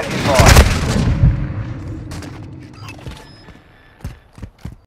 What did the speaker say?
Stand advised.